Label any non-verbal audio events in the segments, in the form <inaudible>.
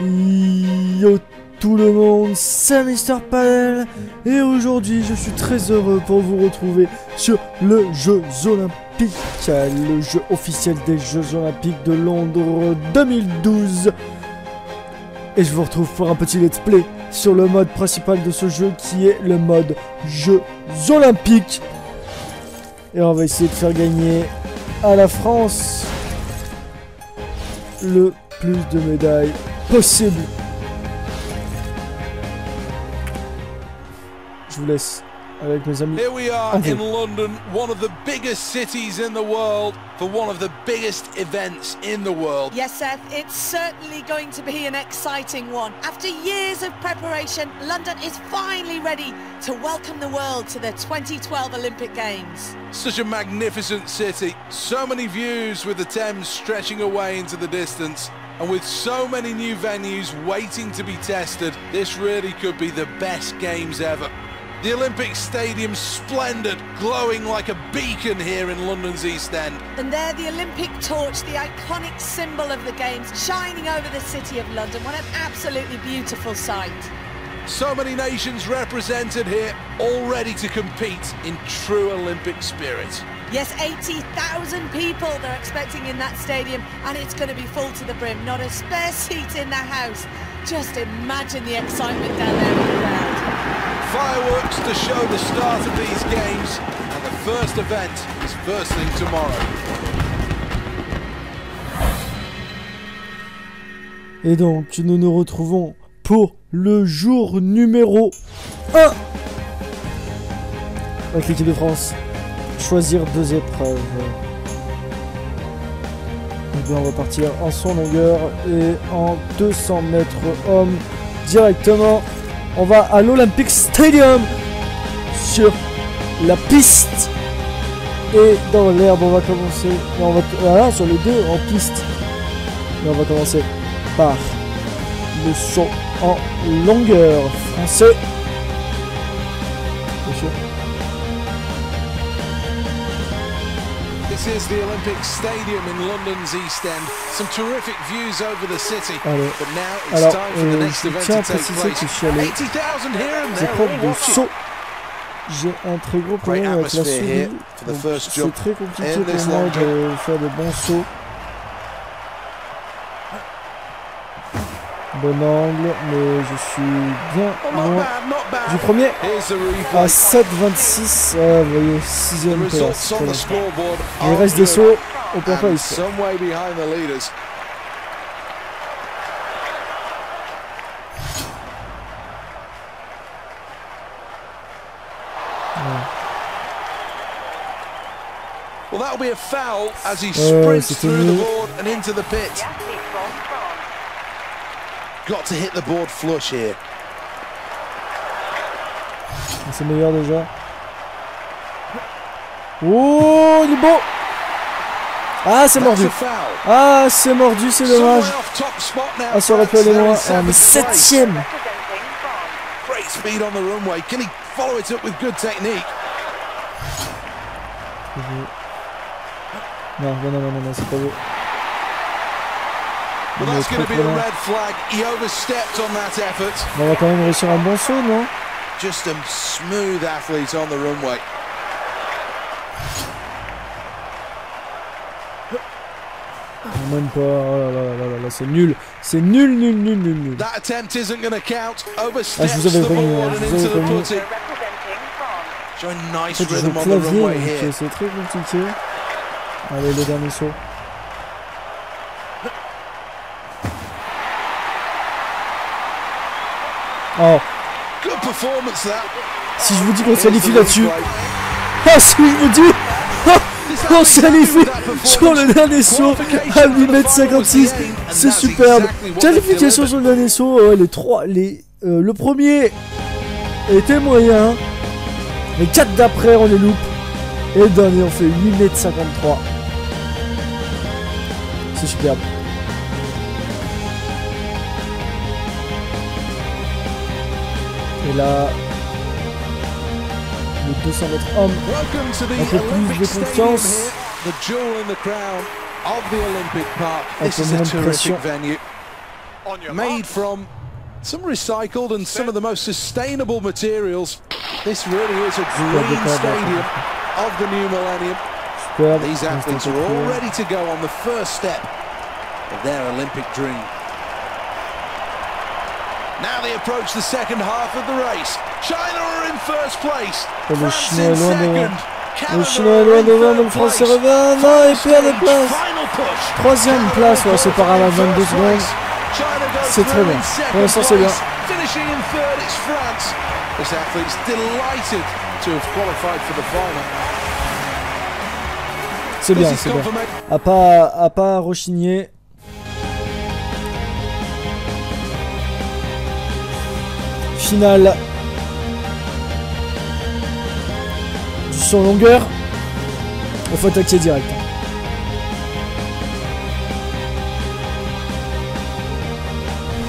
Yo tout le monde, c'est Mister Panel et aujourd'hui je suis très heureux pour vous retrouver sur le Jeux Olympiques, le jeu officiel des Jeux Olympiques de Londres 2012. Et je vous retrouve pour un petit let's play sur le mode principal de ce jeu qui est le mode Jeux Olympiques. Et on va essayer de faire gagner à la France le plus de médailles possible. Je vous laisse avec mes amis. Here we are Okay. in London, one of the biggest cities in the world, for one of the biggest events in the world. Yes, Seth, it's certainly going to be an exciting one. After years of preparation, London is finally ready to welcome the world to the 2012 Olympic Games. Such a magnificent city, so many views with the Thames stretching away into the distance. And with so many new venues waiting to be tested, this really could be the best games ever. The Olympic Stadium splendid, glowing like a beacon here in London's East End. And there, the Olympic torch, the iconic symbol of the Games, shining over the city of London. What an absolutely beautiful sight. So many nations represented here, all ready to compete in true Olympic spirit. Yes, 80,000 people they're expecting in that stadium, and it's going to be full to the brim. Not a spare seat in the house. Just imagine the excitement down there in the crowd. Fireworks to show the start of these games, and the first event is first thing tomorrow. Et donc, nous nous retrouvons pour le jour numéro 1 avec l'équipe de France. Choisir deux épreuves. On va partir en son longueur et en 200 mètres hommes directement. On va à l'Olympic Stadium sur la piste et dans l'herbe. On va commencer. On va, voilà, sur les deux en piste. On va commencer par le saut en longueur français. Is the Olympic Stadium in London's East End. Some terrific views over the city. Allez. But now it's Alors, time for the euh, next event to take place. que je suis allé 80,000 here and there all de watching. saut. J'ai un très gros problème avec la atmosphere here souris. for the donc first C'est jump très compliqué pour this moi long de faire de bons sauts. Bon angle, mais je suis bien Oh, loin du premier à replay. 7,26. Euh, vous voyez, The 6ème place. Il reste des sauts au point pas ici. Well, that'll be a foul as he sprints through the board and into the pit got to hit the board flush here. C'est meilleur déjà. Oh, il est beau. Ah, c'est mordu. Ah, c'est mordu, c'est dommage. Ah, ça aurait pu aller loin. Ah, mais septième. Non, non, non, non, non, c'est pas beau on va quand même réussir un bon saut, non? Just a smooth athlete on the runway. Même pas. Oh là là là là là, c'est nul. C'est nul, nul, nul, nul, nul. That attempt isn't going to count. Ah, Oversteps je vous avais the prévenu, je vous into avais the prévenu. Showing En nice fait, je joue rhythm au on the clavier, euh, c'est très compliqué. Allez, le dernier saut. Oh, si je vous dis qu'on se qualifie là-dessus. Ah, si je vous dis <laughs> On se qualifie sur le dernier saut à 8m56. C'est superbe. Qualification sur le dernier saut. ouais, les trois, les, euh, le premier était moyen. Les quatre d'après, on les loupe. Et le dernier, on fait 8m53. C'est superbe. Et là, le 200 mètres homme. Welcome to the Un peu plus Olympic de Stadium confiance. the jewel in the crown of the Olympic Park. Un This peu is moins a de terrific pression. venue. made from some recycled and some of the most sustainable materials. This really is a green stadium of the new millennium. Superbe. These athletes are all ready to go on the first step of their Olympic dream. Le Chinois est loin devant. Le Chinois est loin devant, mais le Français revient. Non, il perd. Troisième place, ouais, c'est par à la 22 secondes. C'est très bien. Pour l'instant, c'est bien. C'est bien, c'est bien. À pas, à pas rechigner. Finale. Du son longueur. Il faut attaquer direct.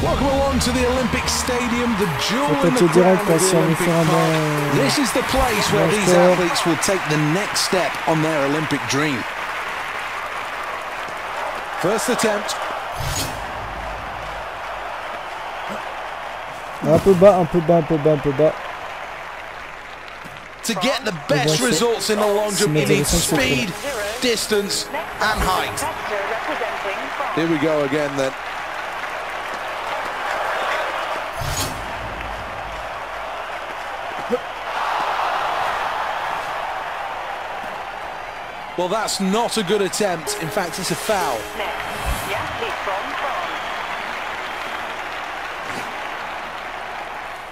Welcome along to the Olympic Stadium, the jewel in the crown of the Olympic bon... This is the place where these athletes will take the next step on their Olympic dream. First attempt. Un peu bas, un peu bas, un peu bas, un peu bas. To get the best results in the long jump, you need 6,5, c'est trop. speed, distance, and height. Here we go again then. Well, that's not a good attempt. In fact, it's a foul. The athlete from France.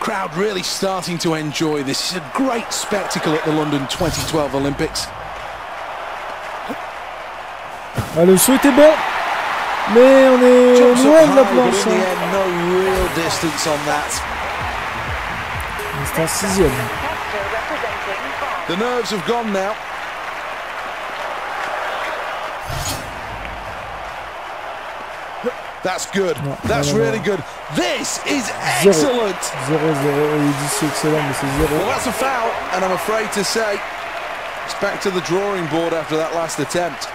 Crowd really starting to enjoy this. It's a great spectacle at the London 2012 Olympics. Ah, le saut était bon. Mais on est loin de la planche. in the hein. no real distance on that. C'est un sixième. Tester representing France. The nerves have gone now. That's good. No, That's no, no, really no. good. This is excellent. 0-0. Il dit c'est excellent, mais c'est 0. Well, that's a foul, and I'm afraid to say it's back to the drawing board after that last attempt.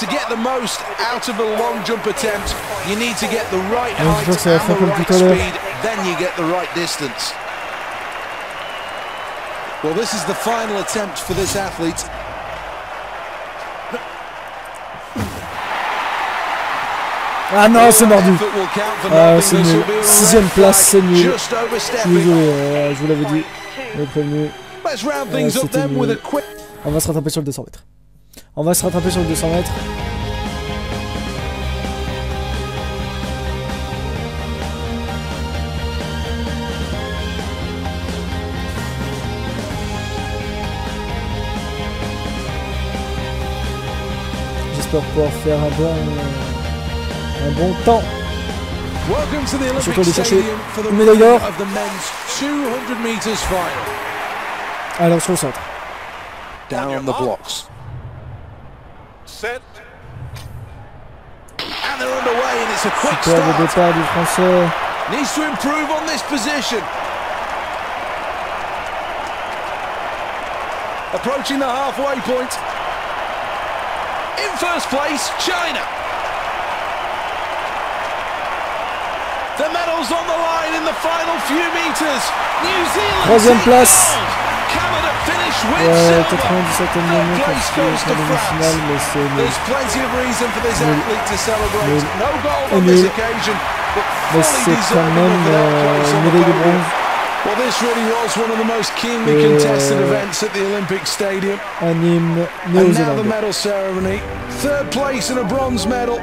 To get the most out of a long jump attempt, you need to get the right height crois que ça va faire and the right tout à l'heure. speed, then you get the right distance. Well, this is the final attempt for this athlete. Ah non, c'est mordu. Ah, c'est nul. Sixième place, c'est nul. Je désolé, euh, je vous l'avais dit. Je l'ai prévenu. Nul. On va se rattraper sur le 200 mètres. On va se rattraper sur le 200 mètres. vitesse pour pouvoir faire un bon, un bon temps. Surtout de chercher une médaille. Alors sur centre. Down the blocks. And they're underway and it's a quick départ du français. Needs to improve on this position. Approaching the halfway point. In first place, China. The medals on the line in the final few meters. New Zealand. Troisième place. Canada finish with Ouais, silver. 97 Third minute place parce que c'est la France. finale, mais c'est nul. There's plenty of reason for this Nul. athlete to celebrate. Nul. No gold on this occasion, but Mais fully c'est quand même of euh, une the médaille de bronze, Well, this really was one of the most keenly contested events at the Olympic Stadium. And now the medal ceremony. Third place and a bronze medal.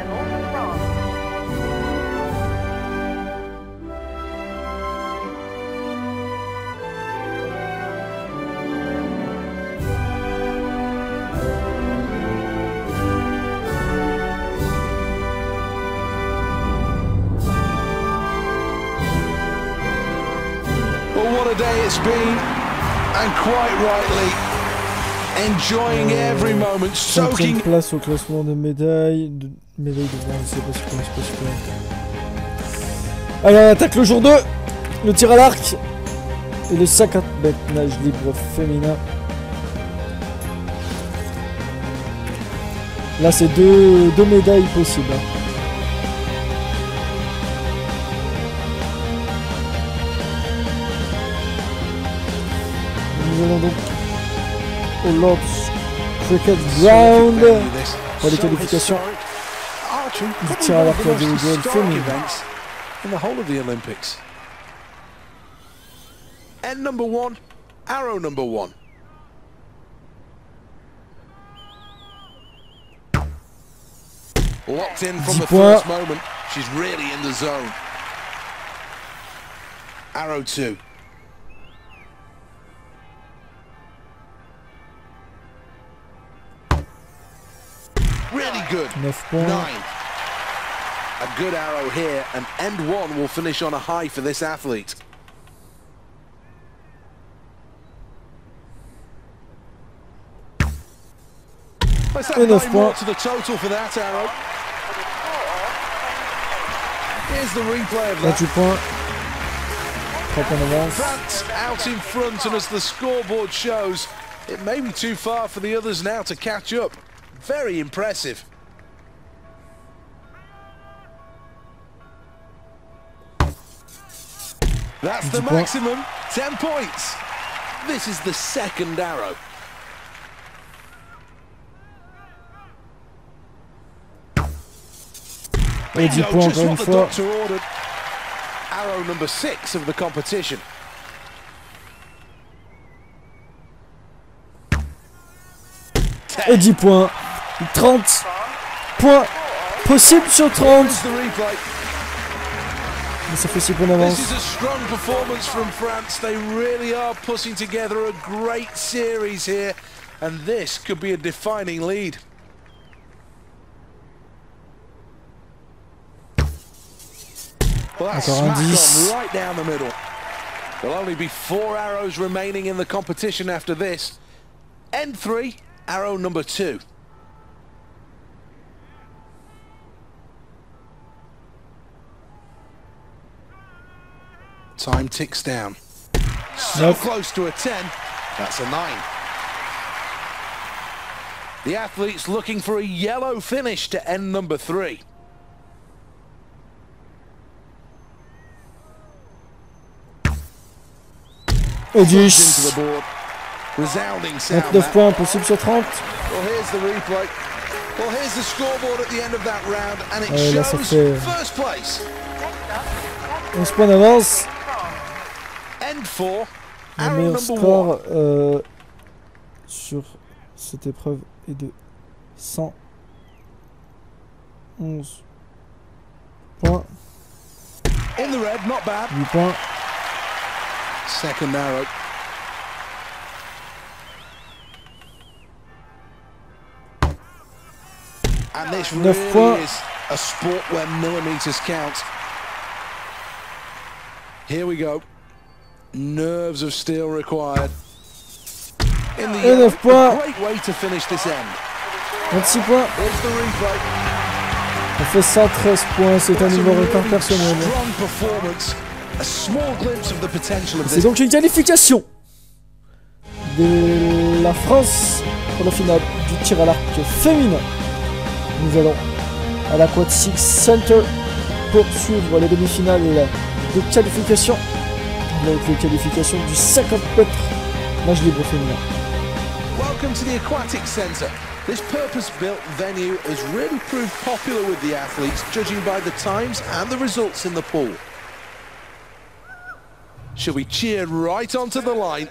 Enjoying euh, place au classement de médailles. De... Médailles c'est pas super, c'est pas super. Allez, on attaque le jour 2. Le tir à l'arc. Et le sac à bête nage libre féminin. Là, c'est deux, deux médailles possibles. Hein. Nous allons donc au Lord's Cricket Ground. Pour les qualifications du tir à l'arc individuel féminin. In the whole of the Olympics. End number one, arrow number one. Locked in from the first moment. She's really in the zone. Arrow two. Good. 9 A good arrow here, and end one will finish on a high for this athlete. Let's add nine more to the total for that arrow. Here's the replay of that. 28 points. 3 points d'avance. France out in front, and as the scoreboard shows, it may be too far for the others now to catch up. Very impressive. That's the maximum, 10 points. This is the second arrow. Et 10 Bingo, points just encore une what the fois. doctor ordered. Arrow number six of the competition. Et 10 points. 30 points possibles sur 30. Here's the replay. Mais ça fait 6 points This is a strong performance from France. They really are putting together a great series here, and this could be a defining lead. Well, that's smack on right down the middle. There'll only be four arrows remaining in the competition after this. End three, arrow number two. Time ticks down. So Nope. close to a 10. That's a 9. The athlete's looking for a yellow finish to end number three. Et Into 10. the board. Resounding sound. 29 that. points possibles sur 30. Well, here's the replay. Well, here's the scoreboard at the end of that round, and it Ouais, shows first place. 11 points d'avance. Le meilleur score euh, sur cette épreuve est de 111 points. In the red, not bad. 8 points. Second arrow. And this really points. is a sport where millimeters count. Here we go. Nerves of steel required. In the Et yellow, neuf points. a great way to finish this end. 26 points. Here's the replay. On fait 113 points. C'est un numéro record personnel. C'est donc une qualification de la France pour la finale du tir à l'arc féminin. Nous allons à l'Aquatic Center pour suivre les demi-finales de qualification. Donc les qualifications du 50 mètres nage libre féminin. Welcome to the Aquatic Centre. This purpose-built venue has really proved popular with the athletes, judging by the times and the results in the pool. Shall we cheer right onto the line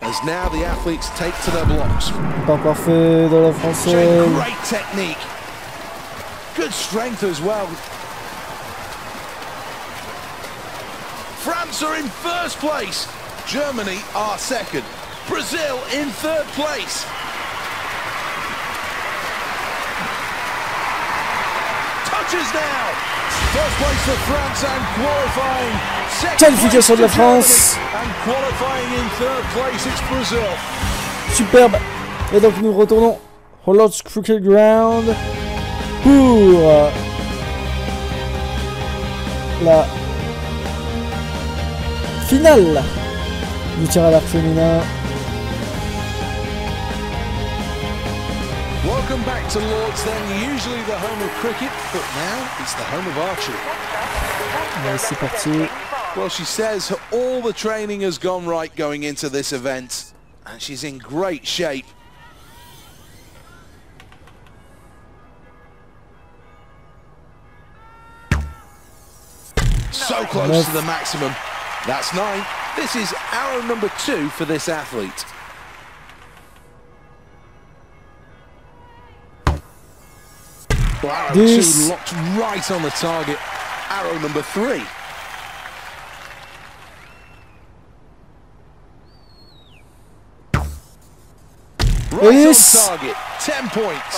as now the athletes take to their blocks? Pas parfait de la française. great technique. Good strength as well. France are in first place. Germany are second. Brazil in third place. Touches now. First place for France and qualifying. Second Qualification de la. France. And qualifying in third place, it's Brazil. Superbe. Et donc nous retournons au Lord's Cricket Ground pour la finale du tir à l'arc féminin. Welcome back to Lord's then, usually the home of cricket, but now it's the home of archery. Allez, c'est parti. Well, she says all the training has gone right going into this event, and she's in great shape. So close to the maximum. That's nine. This is arrow number two for this athlete. Well, arrow This- two locked right on the target. Arrow number three. Right Yes. on target. 10 points.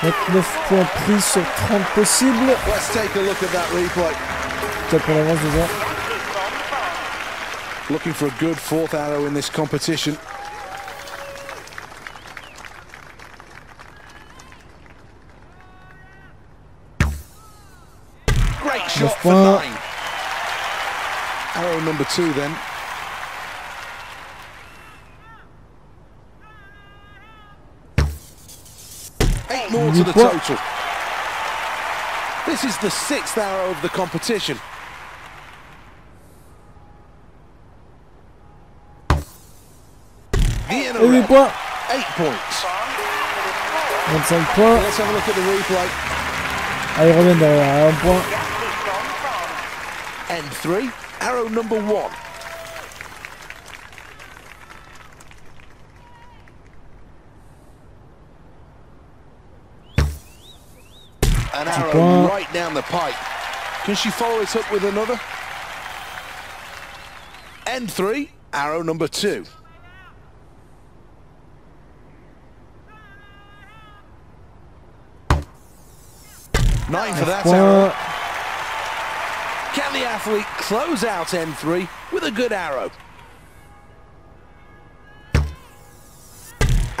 29 points pris sur 30 possibles. Let's take a look at that replay. 4 pour l'avance déjà. Looking for a good fourth arrow in this competition. Great shot for nine. Arrow number two then. Eight more to the total. This is the sixth arrow of the competition. The inner 8 points. eight points. 25 points. Let's have a look at the replay. Ah, ils reviennent derrière. 1 point. End three, arrow number one. An arrow point. right down the pipe. Can she follow it up with another? End three, arrow number two. Nine for that arrow. Can the athlete close out N3 with a good arrow?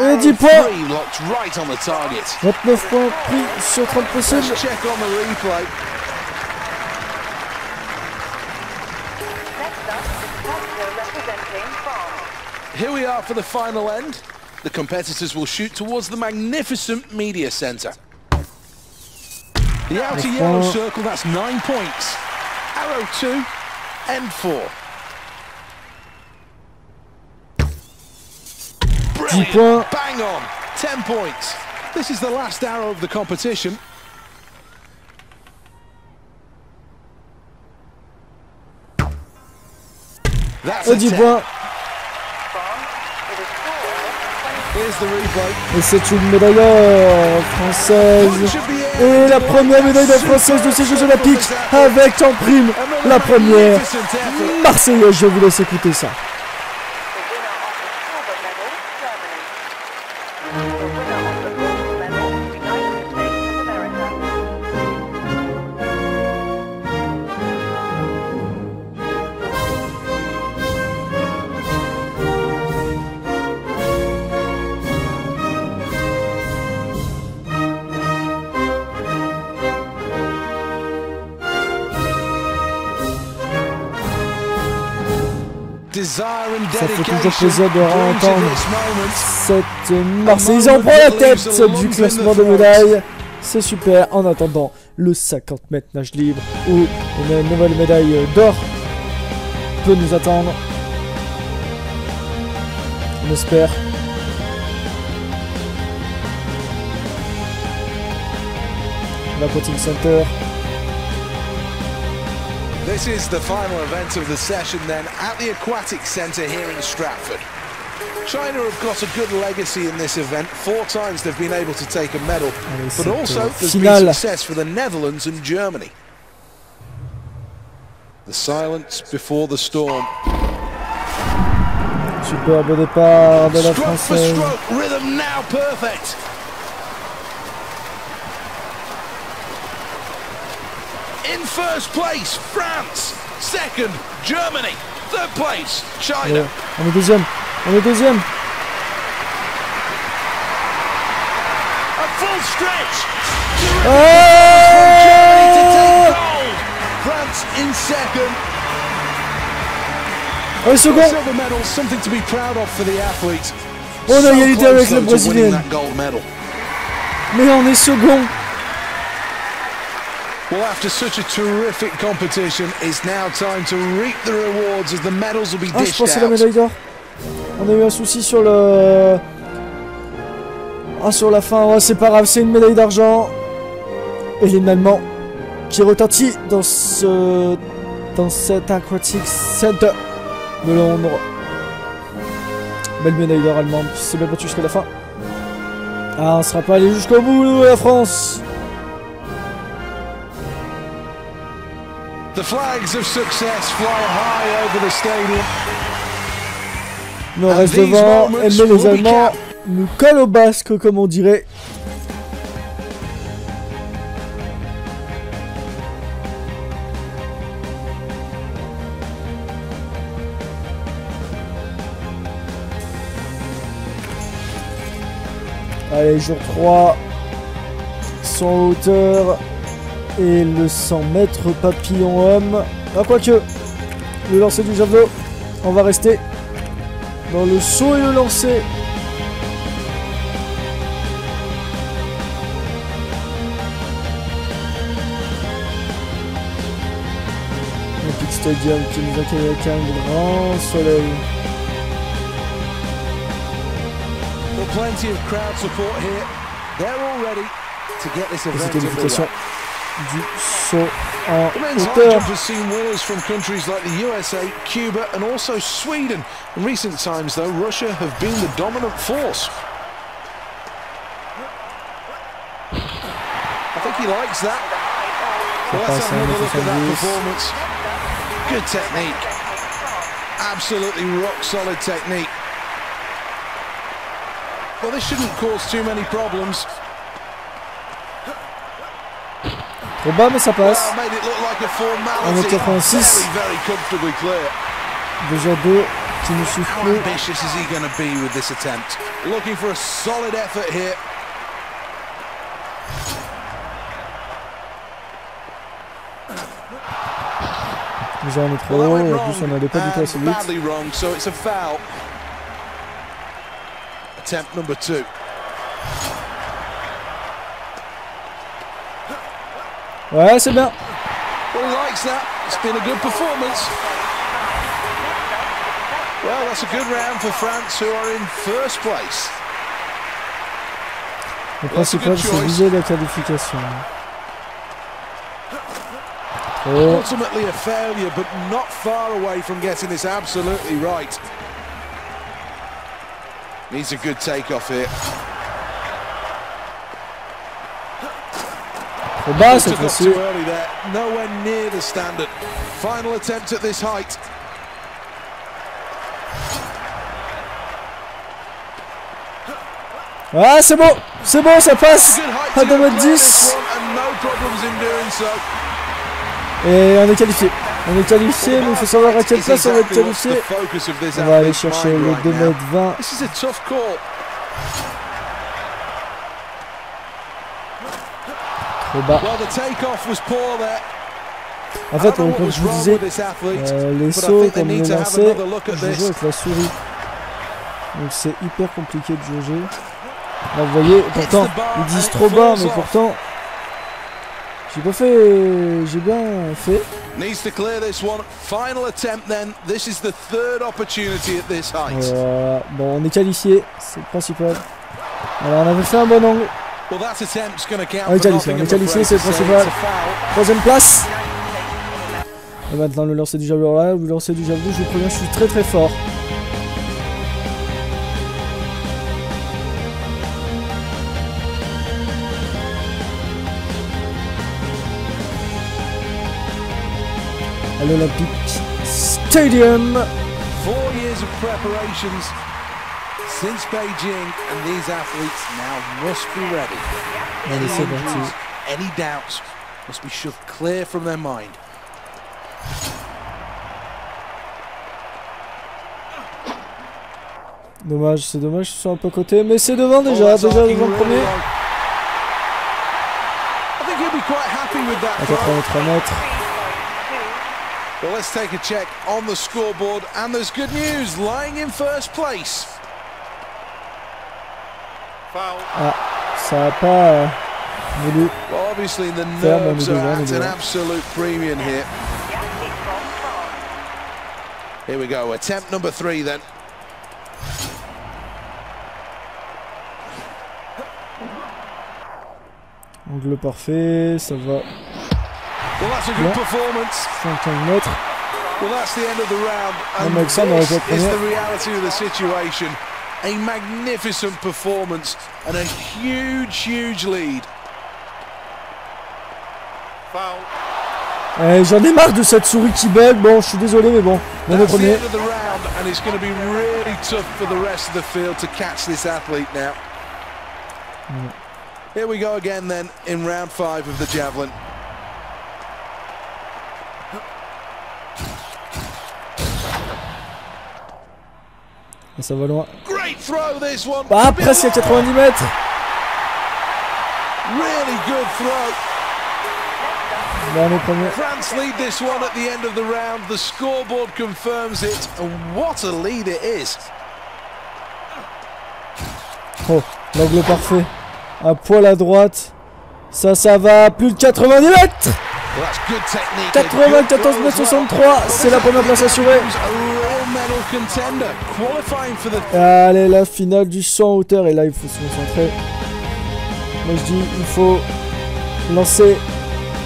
Et 10 Arrow points. three locked right on the target. 29 points pris sur 30 possibles. Let's check on the replay. Next up is Pastor representing France. Here we are for the final end. The competitors will shoot towards the magnificent media centre. The outer yellow circle, that's nine points. Arrow two, end four. Brilliant. Bang on. Ten points. This is the last arrow of the competition. That's a 10 Et c'est une médaille d'or française. Et la première médaille d'or française de ces Jeux Olympiques avec en prime la première Marseillaise. Je vous laisse écouter ça. Plaisir de moment. cette Marseillaise en prend la tête du classement de médailles. C'est super. En attendant, le 50 mètres nage libre où une nouvelle médaille d'or peut nous attendre. On espère. L'Aquatic Center. This is the final event of the session then at the Aquatic Centre here in Stratford. China have got a good legacy in this event. Four times they've been able to take a medal. Allez, But also there's been success for the Netherlands and Germany. The silence before the storm. Superbe départ de la Stroke for française. stroke, rhythm now perfect. In first place, France. Second, Germany. Third place, China. Ouais, On est deuxième. On est deuxième. A full stretch. Oh Germany to take gold. France in second. Un second. Silver medal, something to be proud of for the athletes. On a égalité avec la though, to winning brésilienne. that gold medal. Mais on est second. Well, after such a terrific competition, it's now time to reap the rewards as the medals will be Ah, je dished pensais la médaille d'or. On a eu un souci sur le... Ah, sur la fin. Ouais, c'est pas grave, c'est une médaille d'argent. Et l'allemand qui retentit dans ce... Dans cet Aquatic Center de Londres. Belle médaille d'or allemande s'est bien battue jusqu'à la fin. Ah, on sera pas allé jusqu'au bout, nous, la France. The flags of success fly high over the stadium. Nous on reste devant, mais les Allemands nous collent au basque, comme on dirait. Allez, jour 3, 100 hauteur et le 100 mètres papillon homme. Ah, quoique, le lancer du javelot, on va rester dans le saut et le lancer. Olympic Stadium qui nous accueille avec un grand soleil. Well, plenty of crowd support here. They're all ready to get this Et event C'était l'unification underway. Du saut en The men's high hauteur. has seen winners from countries like the USA, Cuba, and also Sweden. In recent times, though, Russia have been the dominant force. I think he likes that. Well, let's have another look at that performance. Good technique. Absolutely rock solid technique. Well, this shouldn't cause too many problems. combat, mais ça passe. 1m86. Déjà deux qui nous soufflent. Déjà on est trop haut, et en plus on n'allait pas du tout assez vite. Attempt number two. Ouais, c'est bien. Well, he likes that. It's been a good performance. Well, that's a good round for France, who are in first place. Le principal c'est viser la qualification. Trop. Oh. Ultimately a failure, but not far away from getting this absolutely right. Needs a good takeoff here. trop bas cette fois-ci. Ah, c'est bon, c'est bon, ça passe à 2 10. Et on est qualifié. On est qualifié, mais il faut savoir à quelle place on va être qualifié. On va aller chercher le 2 mètres 20. En fait, comme je vous disais, euh, les sauts, comme les lancers, je joue avec la souris. Donc c'est hyper compliqué de jauger. Là, vous voyez, pourtant, ils disent trop bas, mais pourtant, j'ai pas fait, j'ai bien fait. Voilà. Bon, on est qualifié, c'est le principal. Alors, on avait fait un bon angle. On est on qualifié, afraid c'est le principal. Troisième place. Et maintenant, le lancer du javelot. Là, le lancer du javelot, je vous préviens, je suis très très fort. À l'Olympic Stadium. Four years of preparations since Beijing, and these athletes now must be ready. Any injuries, any doubts must be shoved clear from their mind. Dommage, c'est dommage qu'ils soient un peu côté, mais c'est devant Oh, déjà, déjà devant le premier. low. I think he'll be quite happy with that. À 83 mètres. Well, let's take a check on the scoreboard, and there's good news. Lying in first place. Foul. Ça a pas euh, voulu. Well, obviously, the Fair, on nerves est are devant, on est at an devant. absolute premium here. Yes, it's on. Here we go. Attempt number three then. Angle parfait, ça va. Well, that's a good Yeah. performance. 50 mètres. Well, that's the end of the round. And mais ça, on aurait this is the reality of the situation. A magnificent performance and a huge, huge lead. Foul. Eh, J'en ai marre de cette souris qui bug. Bon, je suis désolé, mais bon. On est That's premier. the round, and it's going to be really tough for the rest of the field to catch this athlete now. Here we go again then in round five of the javelin. Et ça va loin. Ah, presque à a 90 mètres. Really good throw. Là, on est premier. France lead this one at the end of the round. The scoreboard confirms it. And what a lead it is. Oh, l'angle parfait. À poil à droite. Ça, ça va. Plus de 90 mètres. Well, that's good technique. A good 94 throw mètres as well. 63. C'est la première place assurée. Allez, la finale du 100 hauteur. Et là, il faut se concentrer. Moi, je dis, il faut lancer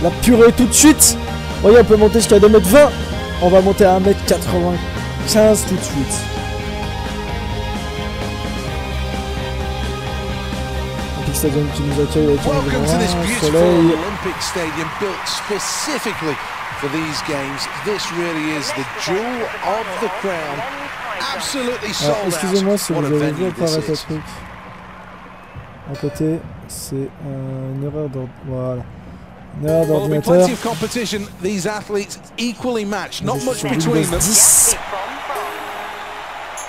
la purée tout de suite. Voyez, on peut monter jusqu'à 2m20. On va monter à 1m95 tout de suite. Olympic Stadium qui nous accueille avec un grand soleil. Olympic Stadium built specifically for these games. This really is the jewel of the crown. Absolutely sold excusez-moi out. si vous avez vu venue this apparaître un is. truc. À côté, c'est euh, une erreur d'ordre. Voilà. Une erreur Well, there'll be plenty of competition. These athletes equally matched. Not much between them. 10. It's on far.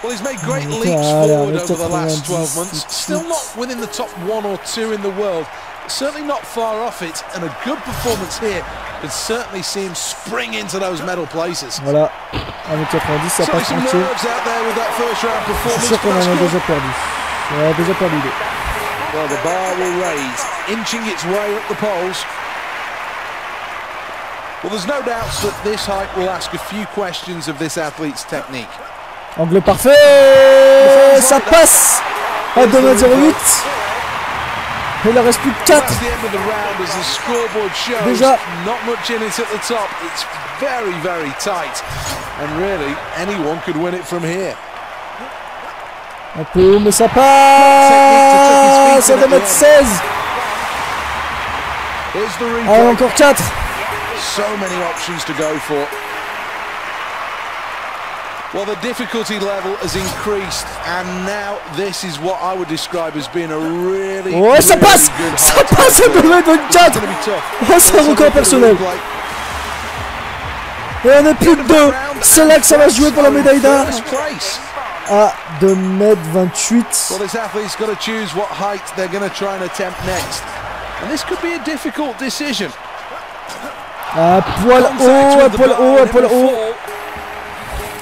Well, he's made great leaps forward over the last 12 months. Still not within the top one or two in the world. Certainly not far off it. And a good performance here could certainly see him spring into those medal places. Voilà. 1m90, ça Certainly passe some entier. nerves out there with that first round performance. sûr qu'on en a good. déjà perdu. On a déjà perdu deux. Well, the bar will raise, inching its way up the poles. Well, there's no doubt that this height will ask a few questions of this athlete's technique. Angle parfait Ça passe à 2m08 Il en reste plus que 4 That's the end of the round as the scoreboard shows. Déjà. Not much in it at the top. It's very, very tight. And really, anyone could win it from here. Un peu haut, mais ça passe 2m16 Here's the Ah, replay. encore 4 So many options to go for. Well, the difficulty level has increased, and now this is what I would describe as being a really, Oh, ça really passe good Ça passe It's 2m24 gonna be tough. Oh, c'est un record personnel Et on est plus que 2 C'est là que ça va jouer pour la médaille d'or. À 2m28 Well, this athlete's got to choose what height they're going to try and attempt next. And this could be a difficult decision. À poil haut, à poil haut, à poil haut.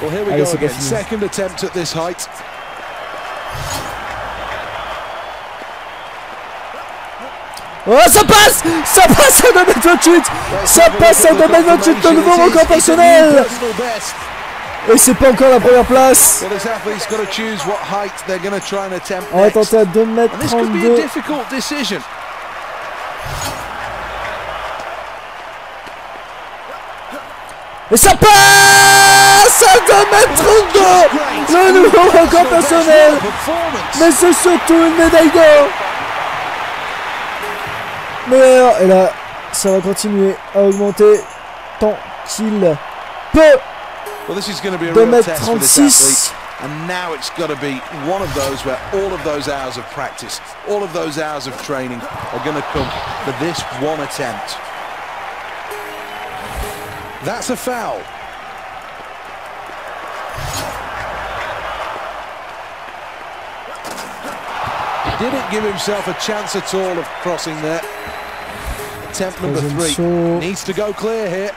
Well, here we I go again. Second attempt at this height. Oh, ça passe Ça passe à 2m28 Ça passe à 2m28 de nouveau record personnel. Et c'est pas encore la première place. On va tenter à 2m32 Et ça passe à 2m32 Le nouveau record personnel. Mais c'est surtout une médaille d'or Meilleur Et là, ça va continuer à augmenter tant qu'il peut Well, this is going to be a real test for this 2m36 athlete. And now it's got to be one of those where all of those hours of practice, all of those hours of training are going to come for this one attempt. That's a foul. Didn't give himself a chance at all of crossing there. Attempt number three. Needs to go clear here.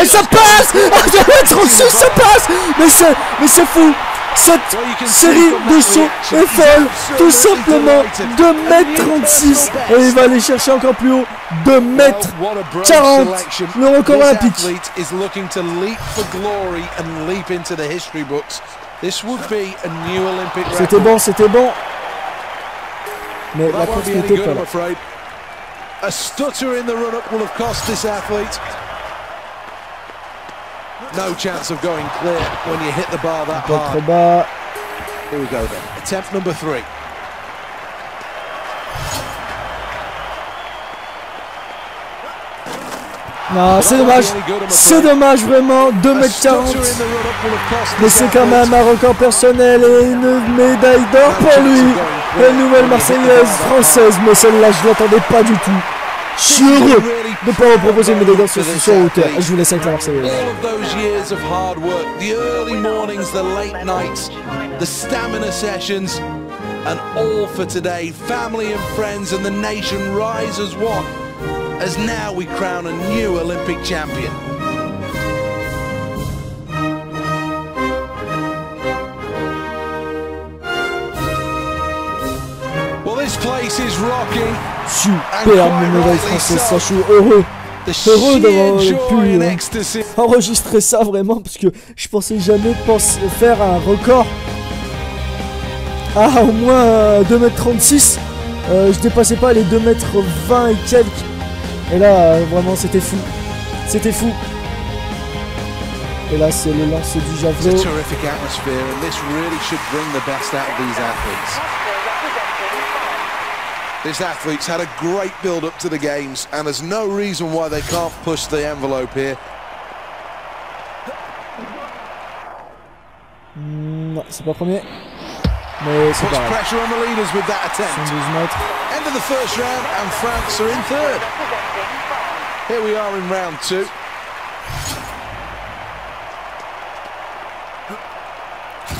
Et ça passe <laughs> 2m36, ça passe mais c'est fou Cette série de sauts est folle, tout simplement. 2m36 et il va aller chercher encore plus haut. 2m40, le record olympique. C'était bon, c'était bon. Mais la course n'était pas là. A stutter in the run-up will have cost this athlete. No chance of going clear when you hit the bar that hard. bas. Here we go then. Attempt number three. Non, c'est dommage. C'est dommage vraiment. 2m40. Mais c'est quand même un record personnel et une médaille d'or pour lui. La nouvelle Marseillaise française, mais celle-là je l'attendais pas du tout. Je suis heureux de pouvoir vous proposer une médaille d'or sur ce soir hauteur. Et je vous laisse avec la Marseillaise. All of those years of hard work, the early mornings, the late nights, the stamina sessions, and all for today. Family and friends and the nation rise as one, as now we crown a new Olympic champion. Well, this place is rocking. Superbe médaille française, ça je suis heureux. Heureux d'avoir pu, euh, enregistrer ça vraiment parce que je pensais jamais penser faire un record. À au moins euh, 2m36 Euh, je dépassais pas les 2m20 et quelques. Et là euh, vraiment c'était fou. C'était fou. Et là c'est le lancer du javelot these athletes. This athlete's had a great build up to the games, and there's no reason why they can't push the envelope here. Hmm, non, c'est pas premier mais c'est Puts pas pressure on the leaders with that attempt. End of the first round, and France are in third. Here we are in round two.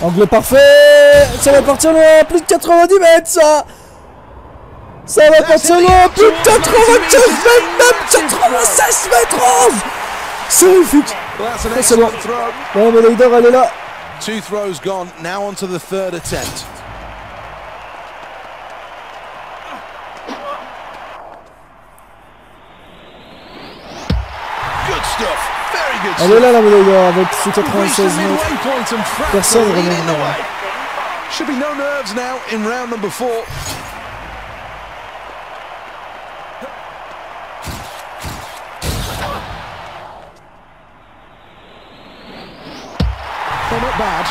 Angle parfait Ça va partir loin Plus de 90 mètres ça Ça va ah, plus de même 96 mètres 11 C'est magnifique Non mais elle est là. Two throws gone, now on to the third attempt. Good stuff. Very good stuff. Elle est là la avec ses 96 mètres. Personne ne remet. Should be no nerves now in round number 4. Not bad.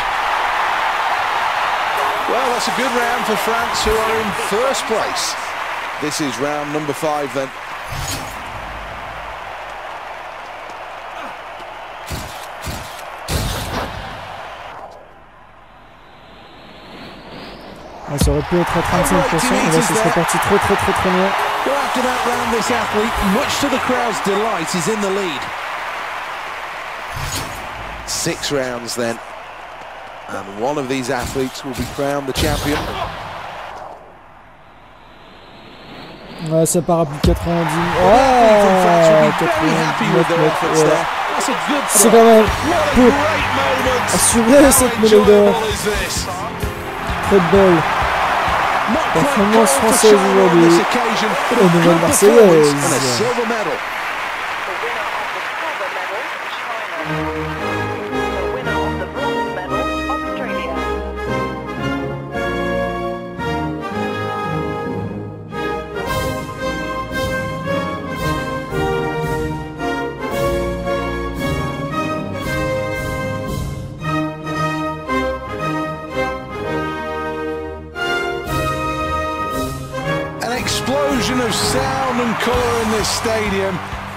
Well, that's a good round for France, who are in first place. This is round number five then. Ah, Ça aurait pu être à 35% mais là ce serait parti trop trop trop très loin Well, after that round, this athlete, much to the crowd's delight, is in the lead. Six rounds then. And one of these athletes will be crowned the champion. Ouais, ça part à plus de 90. Oh, Ouais. C'est quand même pour assurer cette mêlée d'or. Très belle performance française aujourd'hui aux nouvelles Marseillaise.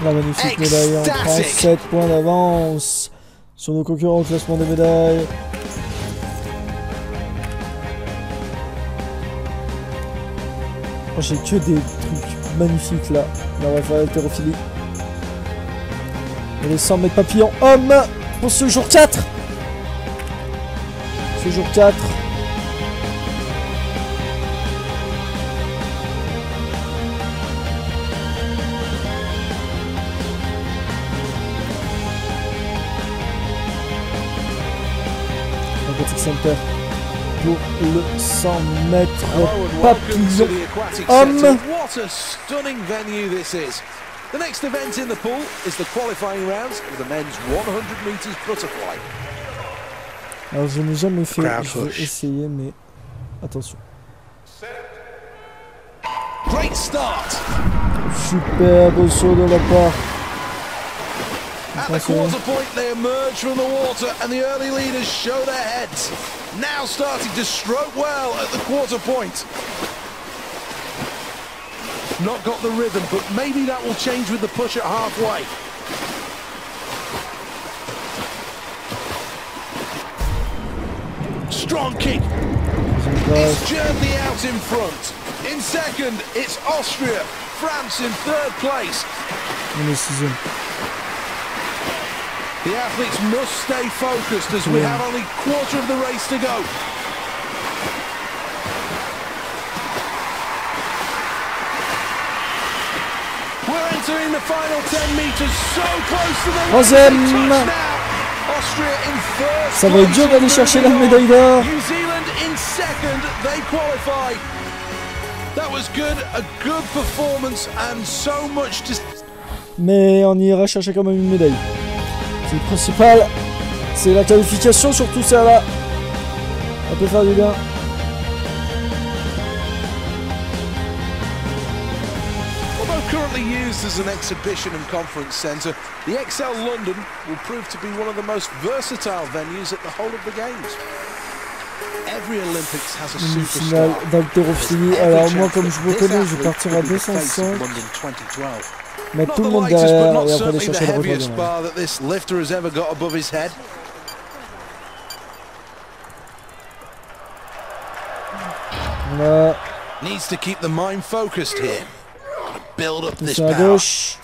La magnifique médaille en Ecstatic. 37 points d'avance sur nos concurrents au classement des médailles. Oh, J'ai que des trucs magnifiques là. Là, on va faire l'haltérophilie. Et les 100 mètres papillon homme pour ce jour 4. Ce jour 4. Center. pour le 100 mètres papillon. Homme. Centre. What a stunning venue this is. The next event in the pool is the qualifying rounds of the men's 100 metres butterfly. Alors je n'ai jamais fait, je vais essayer mais attention. Great start. Superbe saut de la part. At the quarter point, they emerge from the water and the early leaders show their heads. Now starting to stroke well at the quarter point. Not got the rhythm, but maybe that will change with the push at halfway. Strong kick. It's Germany out in front. In second, it's Austria. France in third place. On est sixième. The athletes must stay focused as we Yeah. have only quarter of the race to go. We're entering the final 10 meters so close to the Troisième. touch now. Austria in third Ça va être dur d'aller chercher la médaille d'or. New Zealand in second, they qualify. That was good, a good performance and so much to Mais on ira chercher quand même une médaille. Le principal. C'est la qualification, surtout ça là. Ça peut faire du bien. Currently used as an exhibition and conference centre, the XL London will prove to be one of the most versatile venues at the whole of the Games. Every Olympics has a Une finale superstar. d'haltérophilie. Alors moi comme je vous connais, je vais partir à 205. Mettre tout le monde Not the lightest, but derrière et après aller certainly the chercher le record heaviest du bar that this lifter has ever got above his head. Needs to keep the mind focused here. Build up this power. gauche.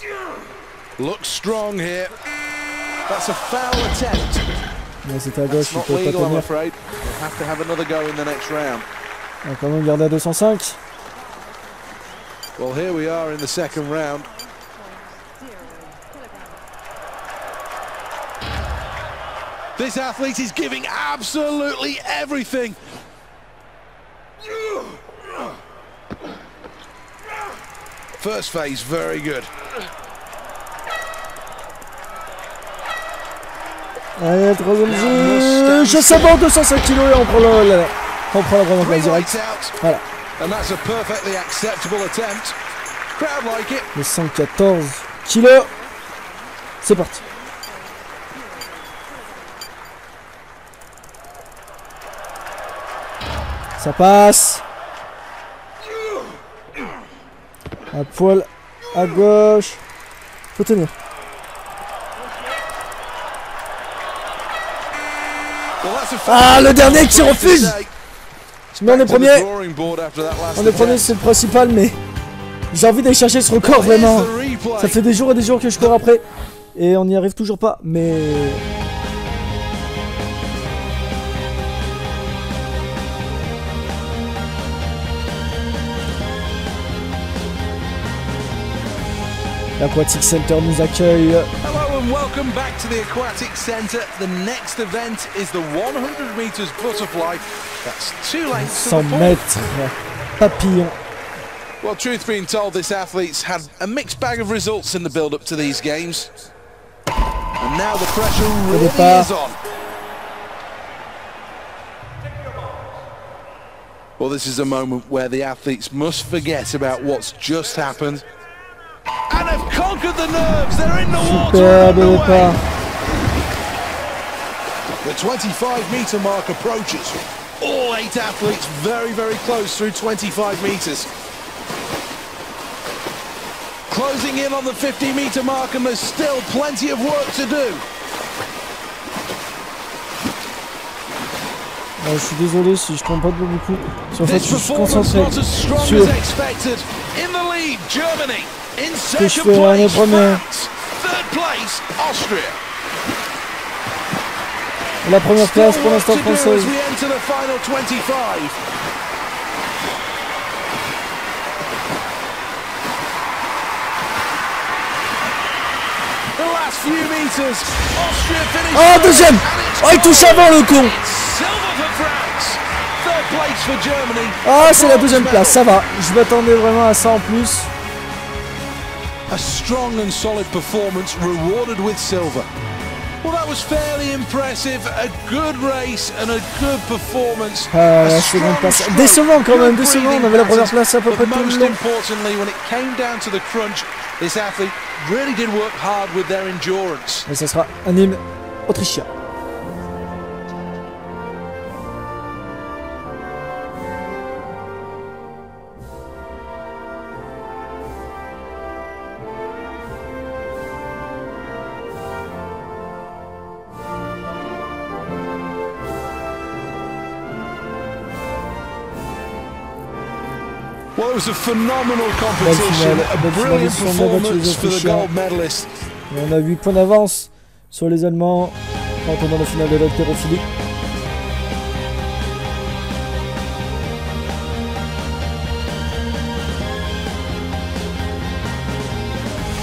Looks strong here. That's a foul attempt. Ouais, c'était à gauche, il not peut pas tenir. afraid. We'll have to have another go in the next round. On va quand même garder à 205. Well, here we are in the second round. This athlete is giving absolutely everything. First phase, very good. Allez, troisième jeu. Je saborde 205 kg et on prend le, la- on prend la première direct. Voilà, and that's a perfectly acceptable attempt. Crowd like it. le 114 kg. C'est parti. Ça passe. À poil à gauche. Faut tenir. Ah, le dernier qui refuse. say. Mais on est premier. On est premier, c'est le principal, mais j'ai envie d'aller chercher ce record vraiment. Ça fait des jours et des jours que je cours après et on n'y arrive toujours pas, mais l'Aquatic Center nous accueille. Hello and welcome back to the Aquatic Centre. The next event is the 100 metres butterfly. That's two lengths to 100 mètres papillon. Well, truth being told, this athlete's had a mixed bag of results in the build-up to these games. And now the pressure really is on. Well, this is a moment where the athletes must forget about what's just happened. Have conquered the nerves. They're in the water The 25 metre mark approaches. All eight athletes very, very close through 25 metres. Closing in on the 50 metre mark and there's still plenty of work to do. Euh, je suis désolé si je prends pas beaucoup. Parce qu'en fait, je suis concentré not as strong sur que je ferai l'année première. La première place pour l'instant française. Oh, deuxième. Oh, il touche avant le con Ah, c'est la deuxième place, ça va. Je m'attendais vraiment à ça en plus. A strong and solid performance rewarded with silver. Well, that was fairly impressive. A good race and a good performance. A la seconde place. Décevant quand même, décevant. On avait la première place à peu près tout most le long. importantly, when it came down to the crunch, this athlete really did work hard with their endurance. Et ça sera un hymne autrichien. Was a phenomenal competition, a brilliant performance for the gold medalist. Et on a 8 points d'avance sur les Allemands est dans la finale de l'haltérophilie.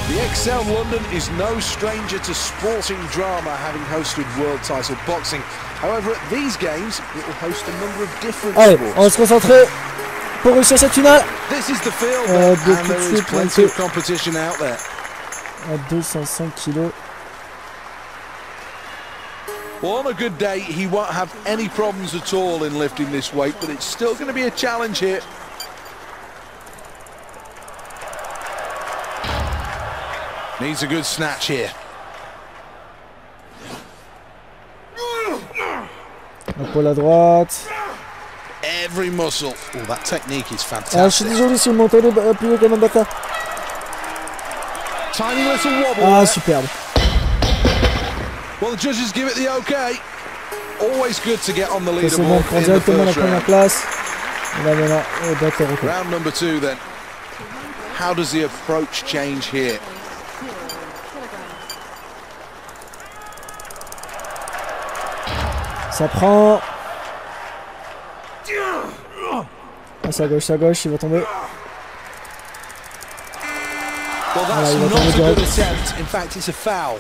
The XL London is no stranger to sporting drama, having hosted world title boxing. However, at these games, it will host a number of different Allez, on va se concentrer pour réussir cette finale This is the field, Euh, de and tout de suite, plenty on of competition out there. à 205 kilos. Well, on a good day, he won't have any problems at all in lifting this weight, but it's still going to be a challenge here. Needs a good snatch here. Épaule à droite. Every muscle. Oh, that technique is Ah, je suis fantastic. désolé si le monteur est appuyé comme un bâtard. Tiny little wobble. Ah, there. superbe. Well, the judges give it the okay. Always good to get on the Ça, bon, leaderboard in the first round. place. Et là maintenant, au Round number two, then. How does the approach change here? Ça prend. Ah, c'est à gauche, à gauche, il va tomber. Well, that's il va not tomber a good direct. attempt. In fact, it's a foul.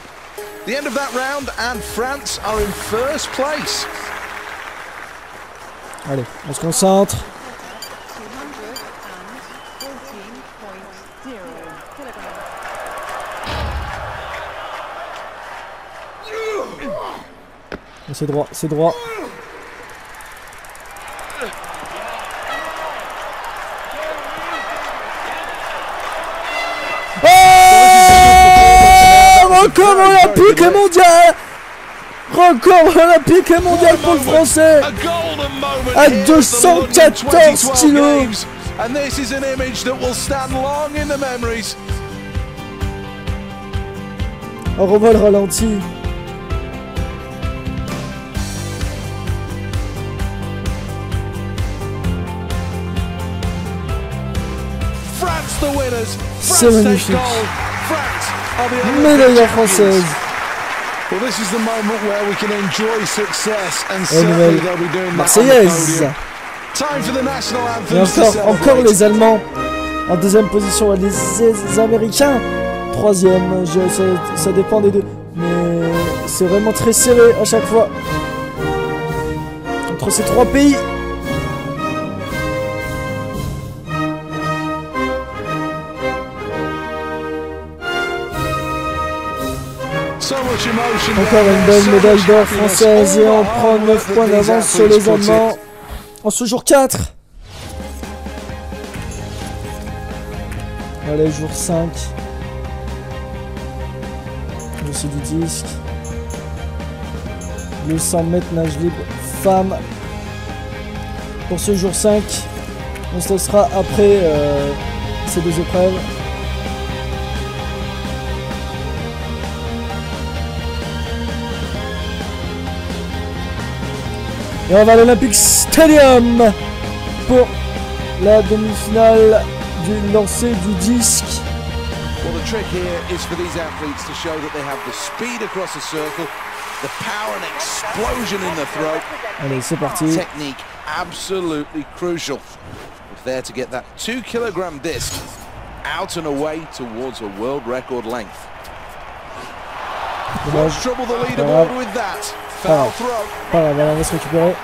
The end of that round, and France are in first place. Allez, on se concentre. 214.0 kilograms. C'est droit, c'est droit. Olympique et mondial Record olympique et mondial pour le français À here at the London 214 2012 kilos. And this is an image that will stand long in the memories. On revoit le ralenti. France the winners. C'est France magnifique. gold. France médaille française. Et nouvelle Marseillaise. Et encore, encore les Allemands. En deuxième position, les, les Américains. Troisième, ça, ça dépend des deux. Mais c'est vraiment très serré à chaque fois. Entre ces trois pays. Encore une belle médaille d'or française et on prend hard 9 work points d'avance sur les. Allemands en ce jour 4. Allez, jour 5. Dossier du disque. Le 100 mètres nage libre femme. Pour ce jour 5, on se laissera après euh, ces deux épreuves. Et on va à l'Olympic Stadium pour la demi-finale du lancer du disque. Well, the trick here is for these athletes to show that they have the speed across the circle, the power and explosion in the throw, Allez, c'est parti. technique absolutely crucial. If they're to get that two kilogram disc out and away towards a world record length. Dommage. Trouble the leaderboard with that. Foul throw. Pas grave, allez, on va se récupérer.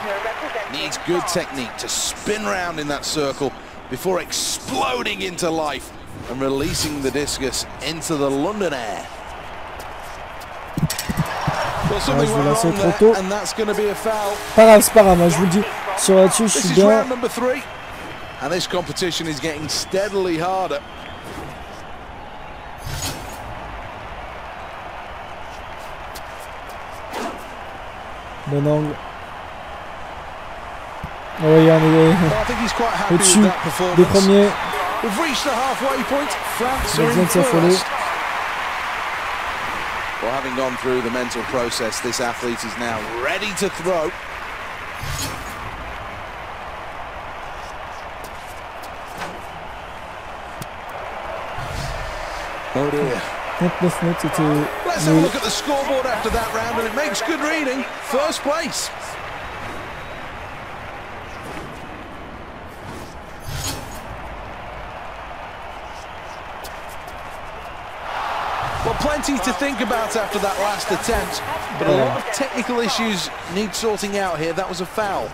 Needs good technique to spin round in that circle before exploding into life and releasing the discus into the London air. Well, something je vais lancer trop tôt. and that's going to be a foul. Pas grave, c'est pas grave, hein, je vous le dis. Sur là-dessus, je This suis is bien. round number three, and this competition is getting steadily harder. Bon angle. Oh, oui, on est Well, I think he's quite happy with au-dessus that des performance. premiers. We've reached the halfway point. France are besoin in de s'affoler. first. Well, having gone through the mental process, this athlete is now ready to throw. Oh dear. 29 mètres, c'était Let's have a look at the scoreboard after that round, and it makes good reading. First place. Well, plenty to think about after that last attempt, but a lot of technical issues need sorting out here. That was a foul.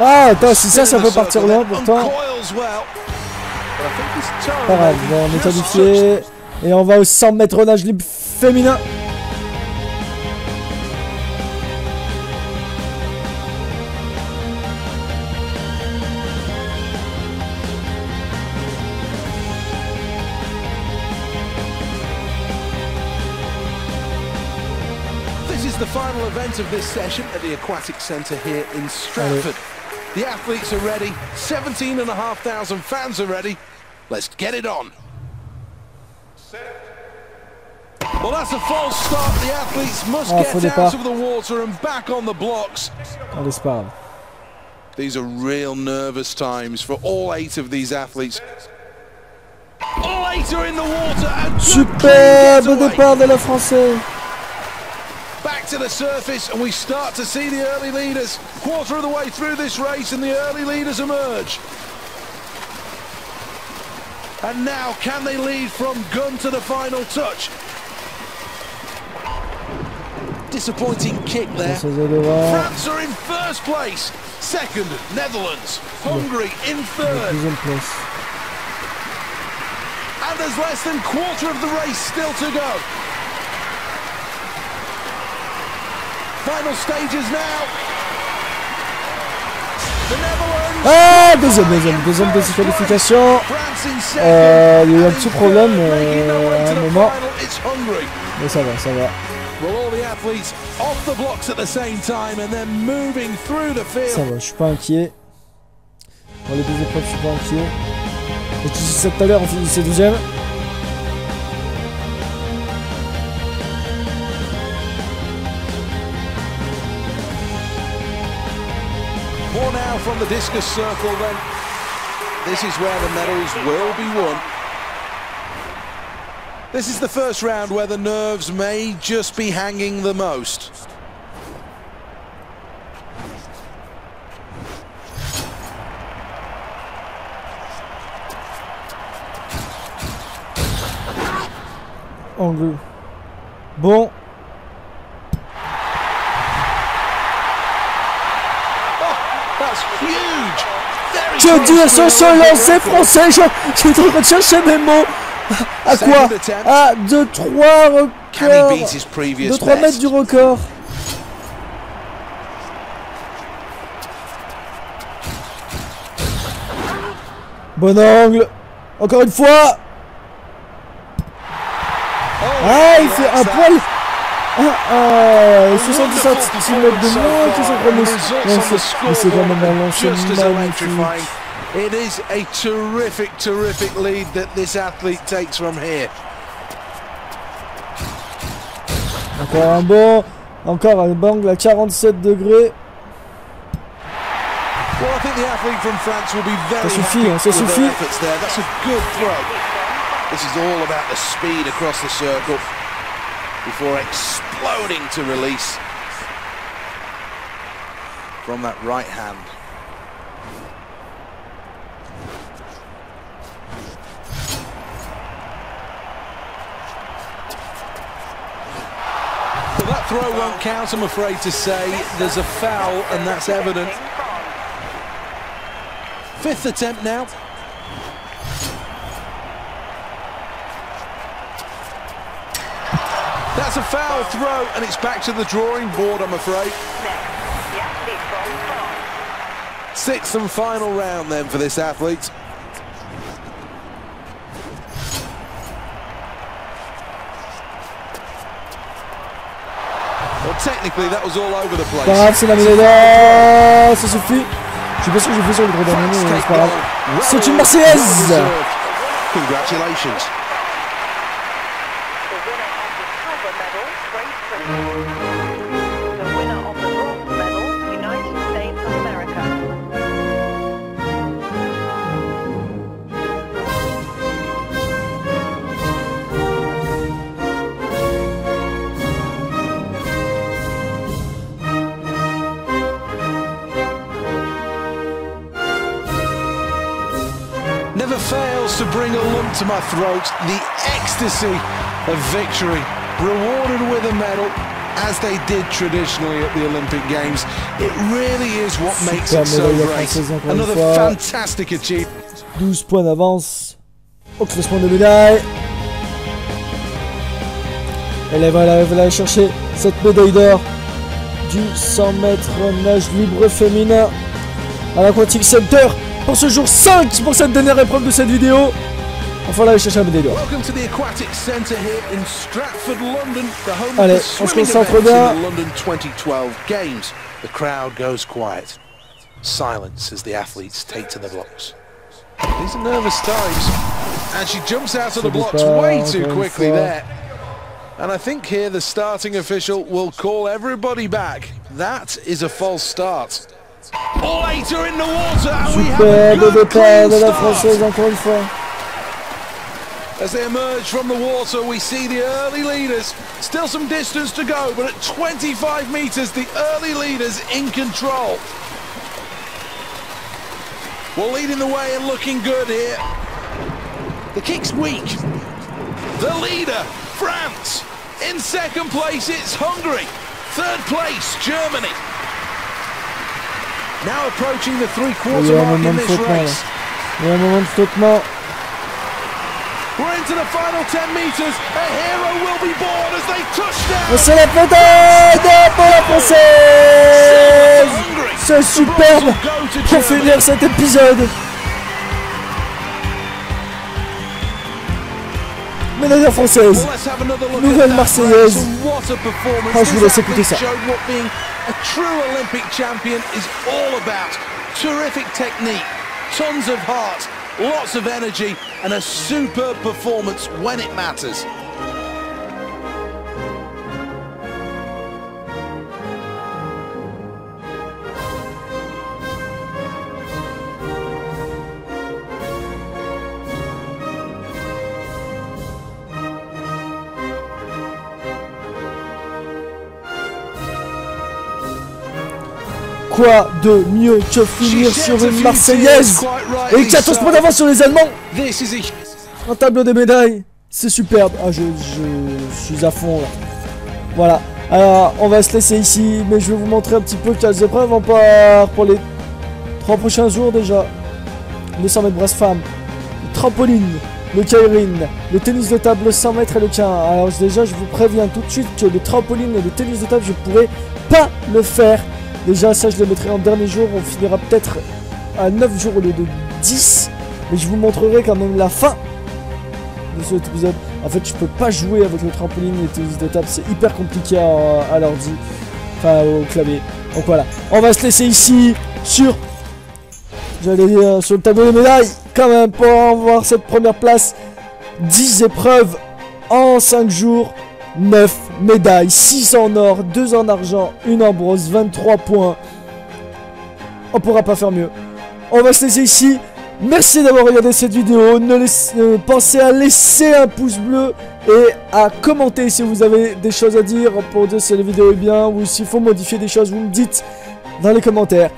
Ah, attends, si ça, ça peut partir loin pourtant. Pas grave, on est qualifié. Et on va au 100 mètres nage libre féminin. This is the final event of this session at the Aquatic Centre here in Stratford. The athletes are ready, 17,500 fans are ready. Let's get it on. Well, that's a false start. The athletes must Ah, get out of the water and back on the blocks. Allez, c'est pas. These are real nervous times for all eight of these athletes. All eight are in the water. and Superbe départ de la Française. To the surface, and we start to see the early leaders. Quarter of the way through this race, and the early leaders emerge. And now, can they lead from gun to the final touch? Disappointing kick there. Française est devant. France are in first place. Second, Netherlands. Hungary in third. And there's less than quarter of the race still to go. Final stages now. Ah, deuxième, deuxième, deuxième disqualification. Euh, il y a eu un petit problème euh, à un moment. Mais ça va, ça va. Ça va, je suis pas inquiet. Dans les deux épreuves, je suis pas inquiet. Et tu sais tout à l'heure, on finissait 12ème. From the discus circle then. This is where the medals will be won. This is the first round where the nerves may just be hanging the most. Angle. Bon, An ce Olympic lancer record. français Je je suis en train de chercher mes mots. À quoi? À 2-3 Can he beat records. his previous 2-3 mètres du record. Bon angle. Encore une fois. Ah, il fait un poil. Ah, ah, 70 cm de moins que. Mais c'est même un lancer magnifique. It is a terrific, terrific lead that this athlete takes from here. Encore un bon. Encore un angle à 47 degrés. Well, I think the athlete from France will be very Ça suffit, hein, ça suffit. there. That's a good throw. This is all about the speed across the circle before exploding to release from that right hand. But that throw won't count, I'm afraid to say. There's a foul, and that's evident. Fifth attempt now. That's a foul throw, and it's back to the drawing board, I'm afraid. Next, the athlete from France. Sixth and final round then for this athlete. Well, technically, that was all over the Pas place. grave, c'est la médaille d'or. Ça suffit. Je sais pas ce que j'ai fait sur le gros dernier, mais c'est pas grave. C'est une Marseillaise. Congratulations. To my throat. The ecstasy of victory, rewarded with a medal, as they did traditionally at the Olympic Games. It really is what makes it so great. Another fantastic achievement. 12 points d'avance au classement des médailles. Elle va aller chercher cette médaille d'or du 100 mètres nage libre féminin à l'Aquatic Center pour ce jour 5 pour cette dernière épreuve de cette vidéo. Enfin là, aller chercher la médaille d'or. Welcome to the Aquatic Centre here in Stratford, London, the home Allez, of the on se swimming concentre events bien. in the London 2012 Games. The crowd goes quiet. Silence as the athletes take to the blocks. These are nervous times. And she jumps out of the blocks way too quickly there. And I think here the starting official will call everybody back. That is a false start. All eight are in the water and we have a Superbe good départ de la française encore une fois. As they emerge from the water, we see the early leaders. Still some distance to go, but at 25 metres, the early leaders in control. Well, leading the way and looking good here. The kick's weak. The leader, France. In second place, it's Hungary. Third place, Germany. Now approaching the three-quarter y a un mark in this race. Il y a un moment de flottement. We're into the final 10 metres. A hero will be born as they touch down. C'est la médaille d'or pour la française. C'est superbe pour finir cet épisode. Médaille française. Well, let's have another look Nouvelle Marseillaise. race, and What a performance. Ah, je vous laisse écouter ça. showed what being a true Olympic champion is all about. Terrific technique, tons of heart, lots of energy, and a superb performance when it matters. Quoi de mieux que finir sur une Marseillaise et rightly 14 so. points d'avance sur les Allemands Un tableau des médailles, c'est superbe. Ah, je, je suis à fond là. Voilà. Alors, on va se laisser ici, mais je vais vous montrer un petit peu quelles épreuves on part pour les trois prochains jours déjà. Le 100 mètres brasse femme, le trampoline, le kairin, le tennis de table, le 100 mètres et le quin. Alors déjà, je vous préviens tout de suite que le trampoline et le tennis de table, je pourrais pas le faire. Déjà, ça, je le mettrai en dernier jour. On finira peut-être à 9 jours au lieu de 10. Mais je vous montrerai quand même la fin de cet épisode. En fait, je peux pas jouer avec le trampoline et le tennis de table, c'est hyper compliqué à, à l'ordi, enfin au clavier. Donc voilà, on va se laisser ici sur, j'allais dire, sur le tableau des médailles, quand même, pour avoir cette première place. 10 épreuves en 5 jours, 9 médailles, 6 en or, 2 en argent, 1 en bronze, 23 points. On pourra pas faire mieux. On va se laisser ici. Merci d'avoir regardé cette vidéo. Ne euh, pensez à laisser un pouce bleu et à commenter si vous avez des choses à dire pour dire si la vidéo est bien ou s'il faut modifier des choses. Vous me dites dans les commentaires.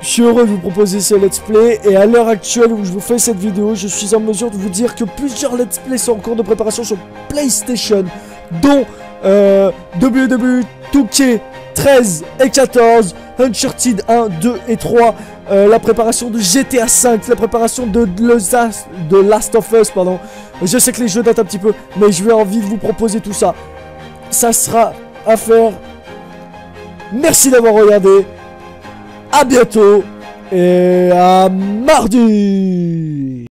Je suis heureux de vous proposer ce let's play et à l'heure actuelle où je vous fais cette vidéo, je suis en mesure de vous dire que plusieurs let's play sont en cours de préparation sur PlayStation, dont euh, WWE 2K 13 et 14, Uncharted 1, 2 et 3, euh, la préparation de GTA 5, la préparation de, de, Last of Us, pardon. Je sais que les jeux datent un petit peu, mais je vais envie de vous proposer tout ça. Ça sera à faire. Merci d'avoir regardé. À bientôt et à mardi